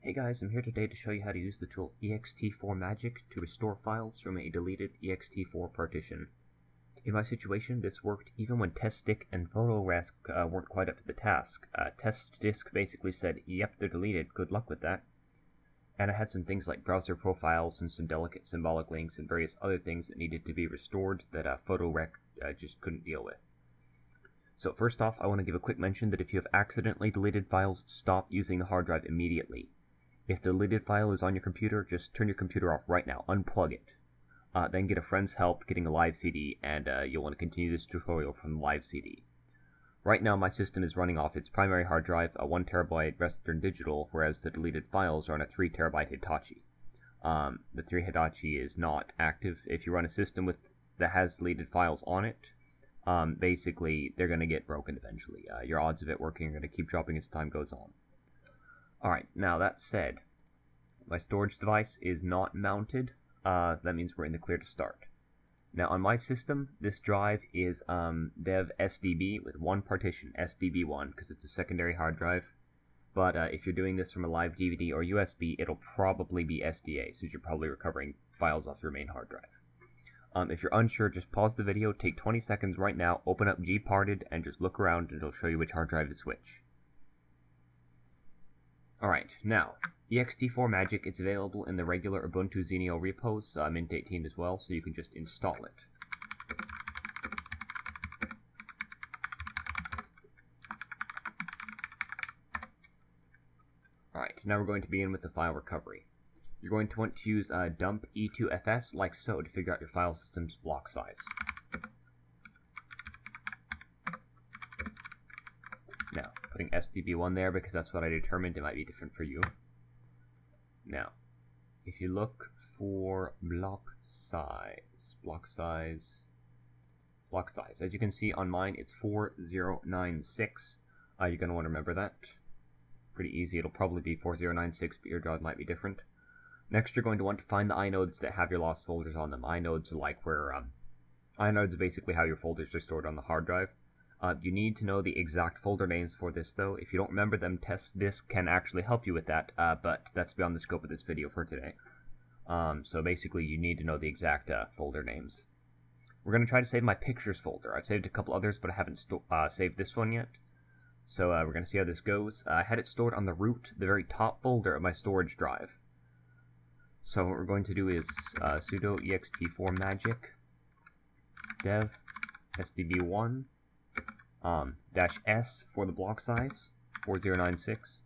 Hey guys, I'm here today to show you how to use the tool ext4magic to restore files from a deleted ext4 partition. In my situation, this worked even when testdisk and photorec uh, weren't quite up to the task. Uh, testdisk basically said, yep, they're deleted, good luck with that. And I had some things like browser profiles and some delicate symbolic links and various other things that needed to be restored that uh, photorec uh, just couldn't deal with. So first off, I want to give a quick mention that if you have accidentally deleted files, stop using the hard drive immediately. If the deleted file is on your computer, just turn your computer off right now, unplug it. Uh, then get a friend's help getting a live CD, and uh, you'll want to continue this tutorial from the live CD. Right now my system is running off its primary hard drive, a 1TB Western Digital, whereas the deleted files are on a 3TB Hitachi. Um, the 3 Hitachi is not active. If you run a system with that has deleted files on it, um, basically they're going to get broken eventually. Uh, your odds of it working are going to keep dropping as time goes on. Alright, now that said, my storage device is not mounted, uh, that means we're in the clear to start. Now on my system, this drive is um, dev SDB with one partition, SDB1, because it's a secondary hard drive. But uh, if you're doing this from a live DVD or USB, it'll probably be SDA, since you're probably recovering files off your main hard drive. Um, if you're unsure, just pause the video, take 20 seconds right now, open up gparted, and just look around and it'll show you which hard drive to switch. Alright, now, ext4magic, it's available in the regular Ubuntu Xenial repos, uh, Mint 18 as well, so you can just install it. Alright, now we're going to begin with the file recovery. You're going to want to use uh, dump e2fs like so to figure out your file system's block size. Now, putting SDB1 there because that's what I determined. It might be different for you. Now, if you look for block size, block size, block size. As you can see on mine, it's 4096. Uh, you're going to want to remember that. Pretty easy. It'll probably be 4096, but your job might be different. Next, you're going to want to find the inodes that have your lost folders on them. Inodes are like where, um, inodes are basically how your folders are stored on the hard drive. Uh, you need to know the exact folder names for this though. If you don't remember them, testdisk can actually help you with that, uh, but that's beyond the scope of this video for today. Um, so basically you need to know the exact uh, folder names. We're going to try to save my pictures folder. I've saved a couple others, but I haven't uh, saved this one yet. So uh, we're going to see how this goes. Uh, I had it stored on the root, the very top folder of my storage drive. So what we're going to do is sudo ext4magic dev sdb1 um, dash S for the block size, 4096,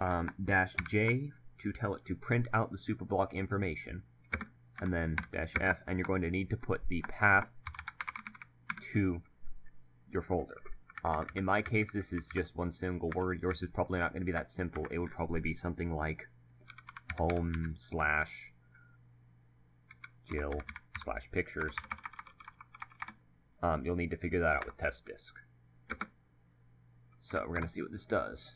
um, dash J to tell it to print out the superblock information, and then dash F, and you're going to need to put the path to your folder. Um, in my case, this is just one single word. Yours is probably not going to be that simple. It would probably be something like home slash Jill slash pictures um, you'll need to figure that out with testdisk. So we're going to see what this does.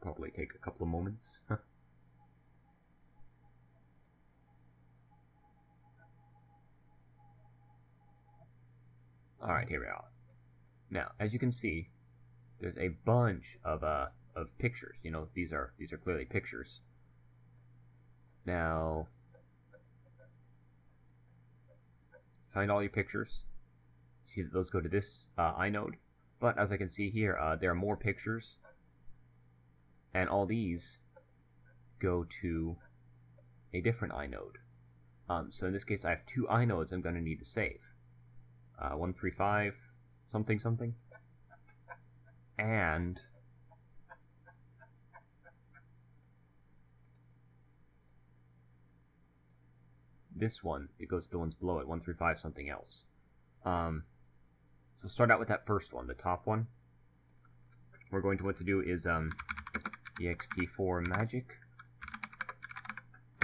Probably take a couple of moments. Alright, here we are. Now, as you can see, there's a bunch of uh of pictures. You know, these are these are clearly pictures. Now, find all your pictures. See that those go to this uh, inode. But as I can see here, uh, there are more pictures, and all these go to a different inode. Um, so in this case, I have two inodes I'm going to need to save. Uh, 135 something something and this one, it goes to the ones below it, 135 something else. Um, so start out with that first one, the top one. We're going to want to do is um, ext4 magic.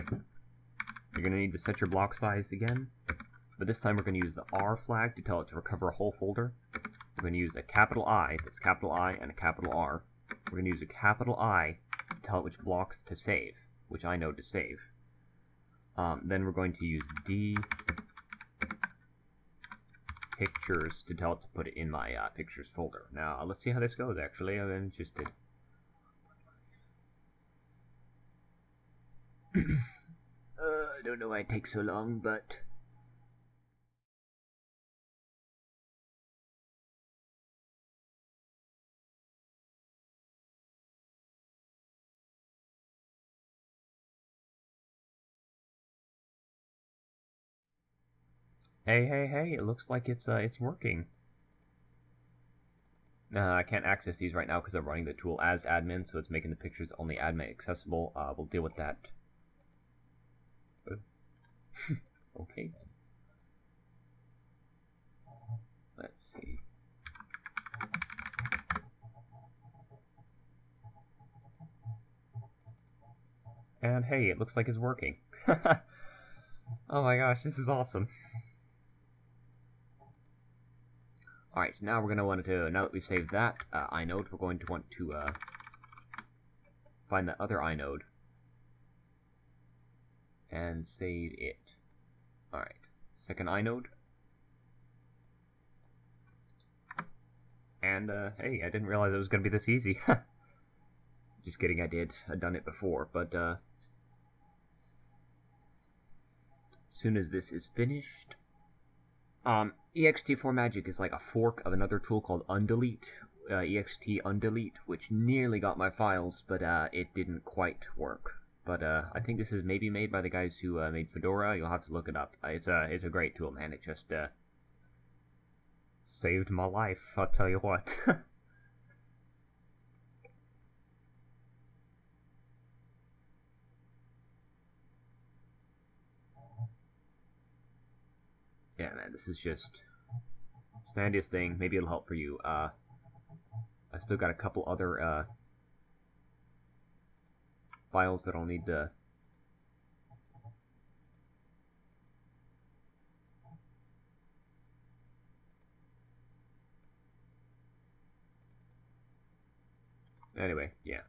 You're going to need to set your block size again, but this time we're going to use the R flag to tell it to recover a whole folder. We're going to use a capital I, that's capital I and a capital R. We're going to use a capital I to tell it which blocks to save, which inode to save. Um, then we're going to use D pictures to tell it to put it in my uh, pictures folder. Now, let's see how this goes, actually. I'm interested. uh, I don't know why it takes so long, but... Hey, hey, hey, it looks like it's, uh, it's working. Uh, I can't access these right now because I'm running the tool as admin, so it's making the pictures only admin accessible. Uh, we'll deal with that. okay, then. Let's see. And hey, it looks like it's working. oh my gosh, this is awesome. Alright, so now we're going to want to, now that we've saved that uh, inode, we're going to want to uh, find that other inode and save it. Alright, second inode. And, uh, hey, I didn't realize it was going to be this easy. Just kidding, I did. I'd done it before, but, uh, as soon as this is finished, um, ext4magic is like a fork of another tool called undelete, uh, ext undelete, which nearly got my files, but uh, it didn't quite work. But uh, I think this is maybe made by the guys who uh, made Fedora. You'll have to look it up. Uh, it's a it's a great tool, man. It just uh, saved my life. I'll tell you what. yeah, man, this is just standiest thing. Maybe it'll help for you. Uh, I still got a couple other uh, files that I'll need to. Anyway, yeah.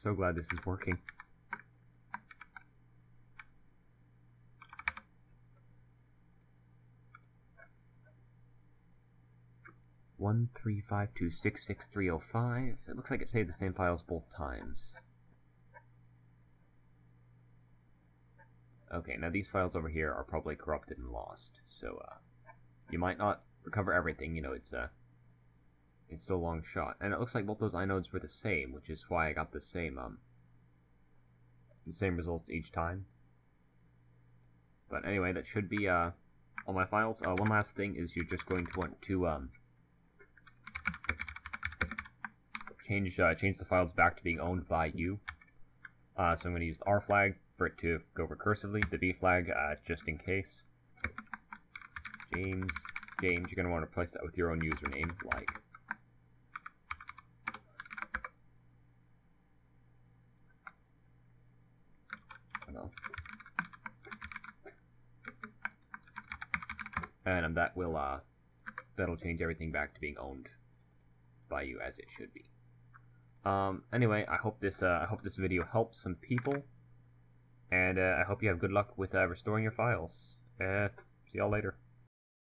So glad this is working. One three five two six six three zero five. It looks like it saved the same files both times. Okay, now these files over here are probably corrupted and lost, so uh, you might not recover everything. You know, it's a uh, it's a long shot, and it looks like both those inodes were the same, which is why I got the same um the same results each time. But anyway, that should be uh all my files. Uh, one last thing is you're just going to want to um change uh, change the files back to being owned by you. Uh, so I'm going to use the R flag for it to go recursively, the B flag uh, just in case. James, James, you're going to want to replace that with your own username, like. And that will uh, that'll change everything back to being owned by you as it should be. Um, anyway, I hope this uh, I hope this video helps some people, and uh, I hope you have good luck with uh, restoring your files. Uh, see y'all later.